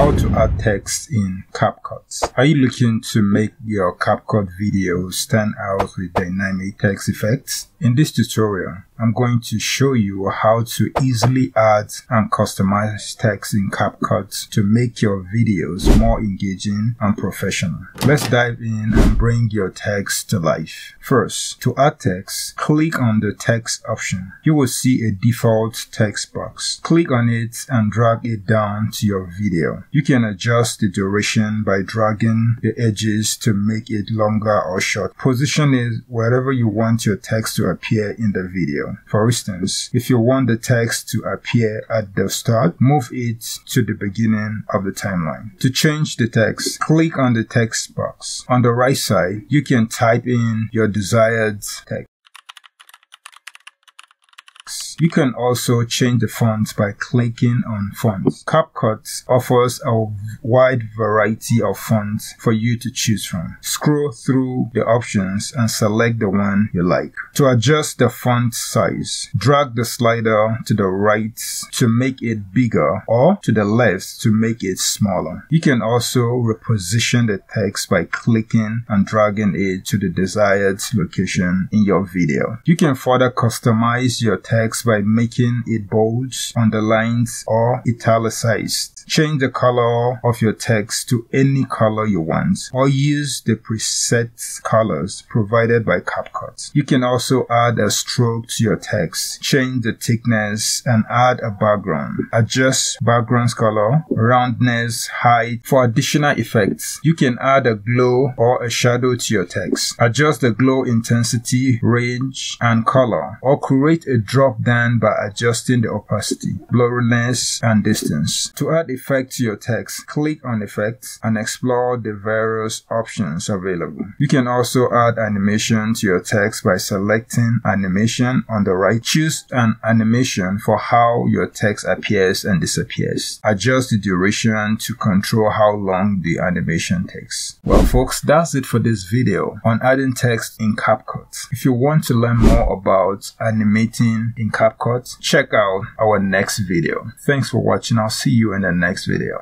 How to add text in CapCut. Are you looking to make your CapCut video stand out with dynamic text effects? In this tutorial, I'm going to show you how to easily add and customize text in CapCut to make your videos more engaging and professional. Let's dive in and bring your text to life. First, to add text, click on the text option. You will see a default text box. Click on it and drag it down to your video. You can adjust the duration by dragging the edges to make it longer or short. Position it wherever you want your text to appear in the video. For instance, if you want the text to appear at the start, move it to the beginning of the timeline. To change the text, click on the text box. On the right side, you can type in your desired text. You can also change the fonts by clicking on fonts. CapCut offers a wide variety of fonts for you to choose from. Scroll through the options and select the one you like. To adjust the font size, drag the slider to the right to make it bigger or to the left to make it smaller. You can also reposition the text by clicking and dragging it to the desired location in your video. You can further customize your text by making it bold, underlined, or italicized. Change the color of your text to any color you want or use the preset colors provided by CapCut. You can also add a stroke to your text, change the thickness and add a background. Adjust background color, roundness, height. For additional effects, you can add a glow or a shadow to your text. Adjust the glow intensity, range, and color or create a drop down by adjusting the opacity, blurriness, and distance. To add effect to your text, click on effects and explore the various options available. You can also add animation to your text by selecting animation on the right. Choose an animation for how your text appears and disappears. Adjust the duration to control how long the animation takes. Well folks, that's it for this video on adding text in CapCut. If you want to learn more about animating in CapCut, check out our next video. Thanks for watching. I'll see you in the next video.